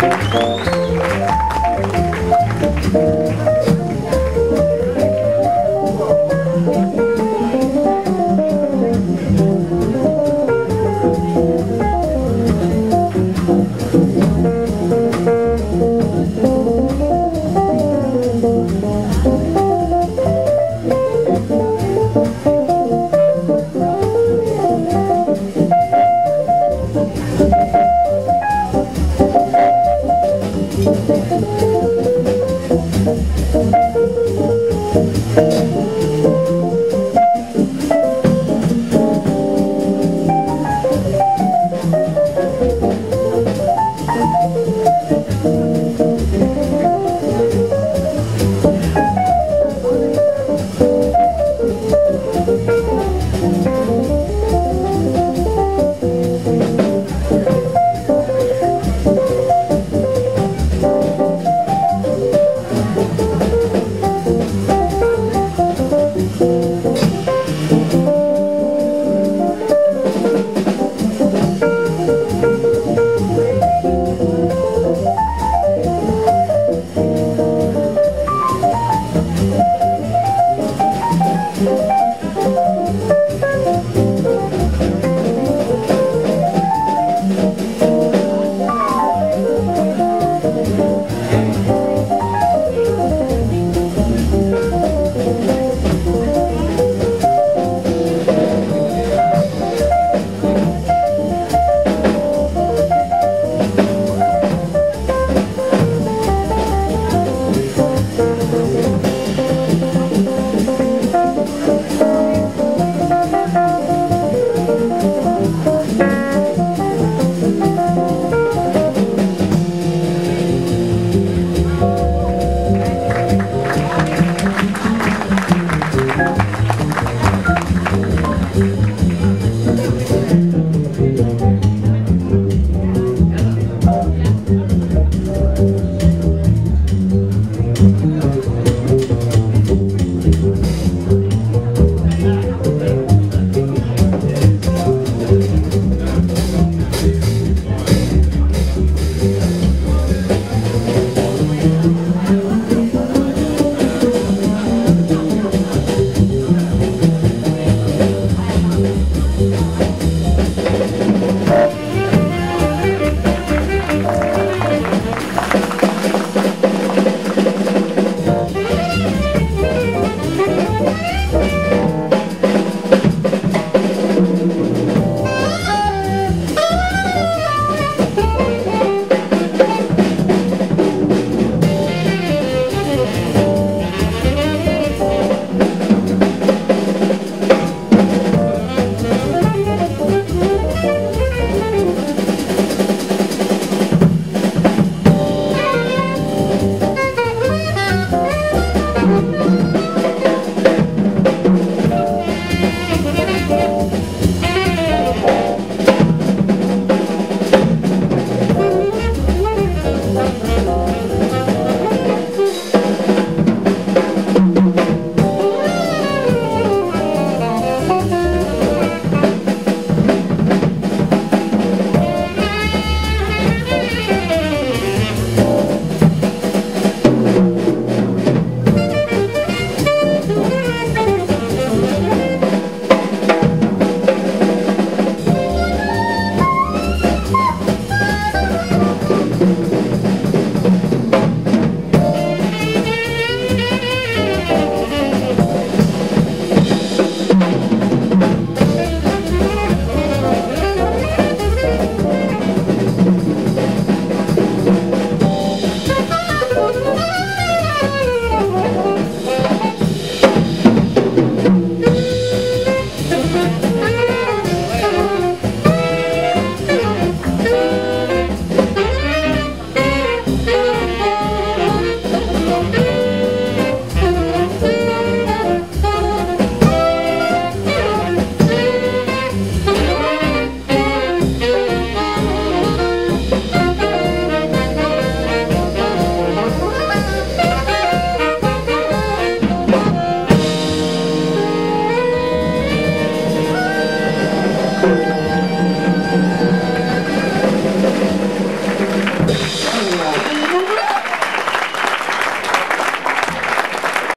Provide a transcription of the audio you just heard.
Música